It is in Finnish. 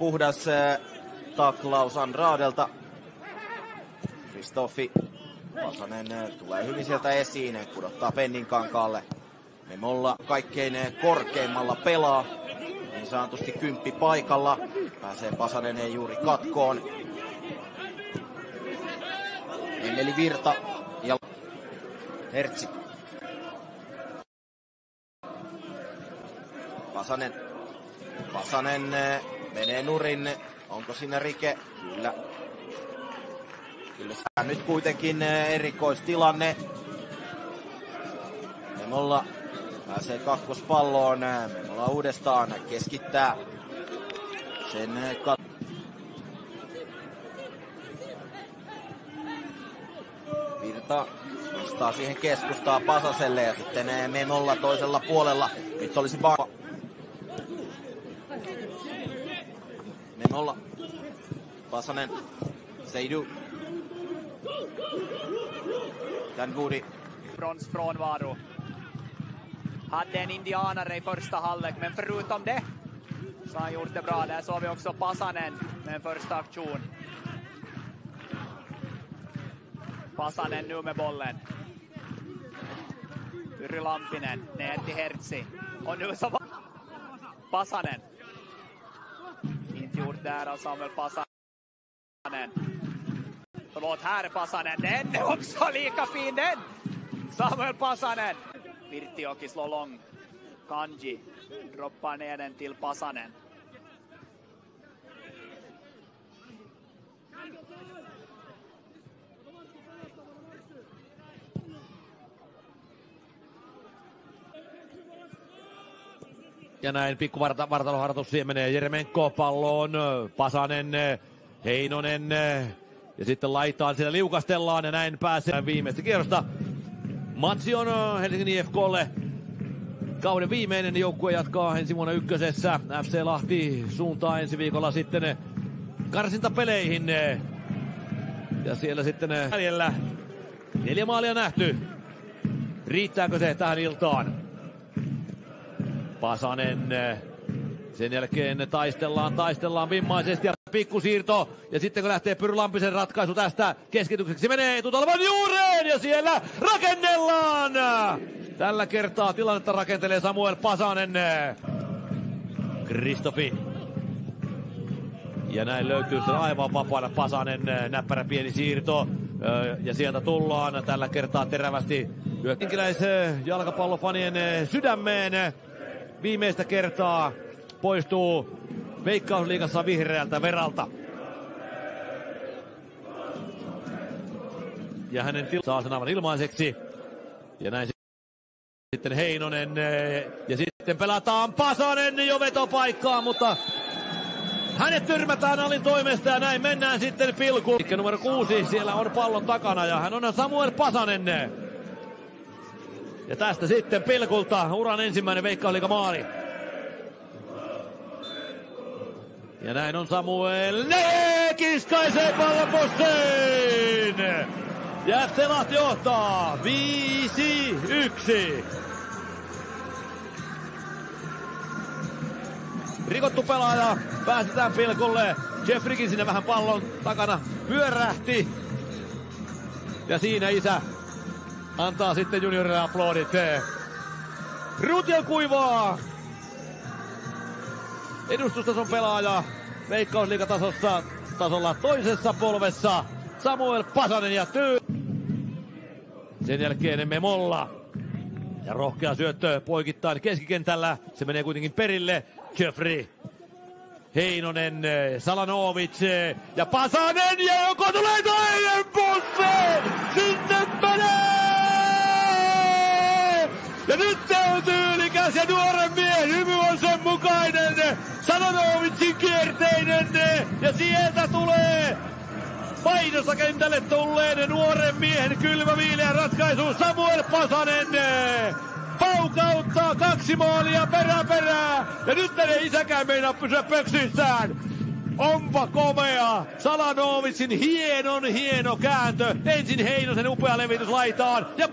puhdas äh, taklaus Andradelta. Kristoffi Pasanen äh, tulee hyvin sieltä esiin, pudottaa pennin kankaalle. Memolla kaikkein korkeimmalla pelaa. Niin sanotusti kymppi paikalla. Pääsee Pasanen juuri katkoon. Emeli Virta ja Hertsi. Pasanen. Pasanen menee nurin. Onko siinä rike? Kyllä. Kyllä se nyt kuitenkin erikoistilanne. Memolla pääsee kakkospalloon. Memolla uudestaan keskittää sen kat- Virta nostaa siihen keskustaa Pasaselle ja sitten Memolla toisella puolella. Nyt olisi vaan Nolla. Pasanen. Seidu. Danburi. Brons frånvaro. Hade en indianare i första halvlek, men förutom det så har han gjort det bra. Där såg vi också Pasanen med en första aktion. Pasanen nu med bollen. Pyry Lampinen ner till Hertzi. Och nu så var Pasanen där av Samuel Pasanen. Förlåt, här är Pasanen. Den är också lika fin den! Samuel Pasanen. Virtioki slår lång. Kanji droppar ner den till Pasanen. Ja näin pikku varta, vartaloharjoitus siihen menee Jeremenko palloon. Pasanen, Heinonen ja sitten laitaan siellä liukastellaan ja näin pääsee viimeistä kierrosta. Matsi on Helsingin IFKlle kauden viimeinen joukkue jatkaa ensi vuonna ykkösessä. FC Lahti suuntaa ensi viikolla sitten karsintapeleihin. Ja siellä sitten jäljellä neljä maalia nähty. Riittääkö se tähän iltaan? Pasanen. Sen jälkeen taistellaan, taistellaan vimmaisesti ja pikkusiirto. Ja sitten kun lähtee Pyry Lampisen ratkaisu tästä keskitykseksi, menee etutalvan juureen ja siellä rakennellaan! Tällä kertaa tilannetta rakentelee Samuel Pasanen. Kristofi. Ja näin löytyy sitten aivan vapaana Pasanen, näppärä pieni siirto. Ja sieltä tullaan tällä kertaa terävästi hyökkäinkiläisen jalkapallofanien sydämeen. Viimeistä kertaa poistuu Veikkausliigassa vihreältä Veralta. Ja hänen til- saa sen aivan ilmaiseksi. Ja näin sitten Heinonen ja sitten pelataan Pasanen jo vetopaikkaa, mutta hänet tyrmätään alin toimesta ja näin mennään sitten pilkuun. Numero kuusi, siellä on pallon takana ja hän on Samuel Pasanen. Ja tästä sitten pilkulta uran ensimmäinen Veikkausliiga maali. Ja näin on Samuel. Ne kiskaisee pallon posteen! Ja FC Lahti johtaa 5-1. Rikottu pelaaja, päästetään pilkulle. Jeffrikin sinne vähän pallon takana pyörähti. Ja siinä isä antaa sitten juniorille aplodit. Rutio kuivaa. Edustustason pelaaja Veikkausliigatasossa tasolla toisessa polvessa. Samuel Pasanen ja Tyy. Sen jälkeen Memolla. Ja rohkea syöttö poikittain keskikentällä. Se menee kuitenkin perille. Jeffrey. Heinonen, Salanovic ja Pasanen ja joko tulee toinen busse! Sinne menee! Ja nyt on tyylikäs ja nuoren miehen hymy on sen mukainen. Salanovicin kierteinen ja sieltä tulee painossa kentälle tulleen nuoren miehen kylmä viileä ratkaisu Samuel Pasanen paukauttaa kaksi maalia perä perää. Ja nyt ei isäkään meinaa pysyä pöksyissään. Onpa komea. Salanovicin hienon hieno kääntö. Ensin Heinosen upea levitys laitaan. Ja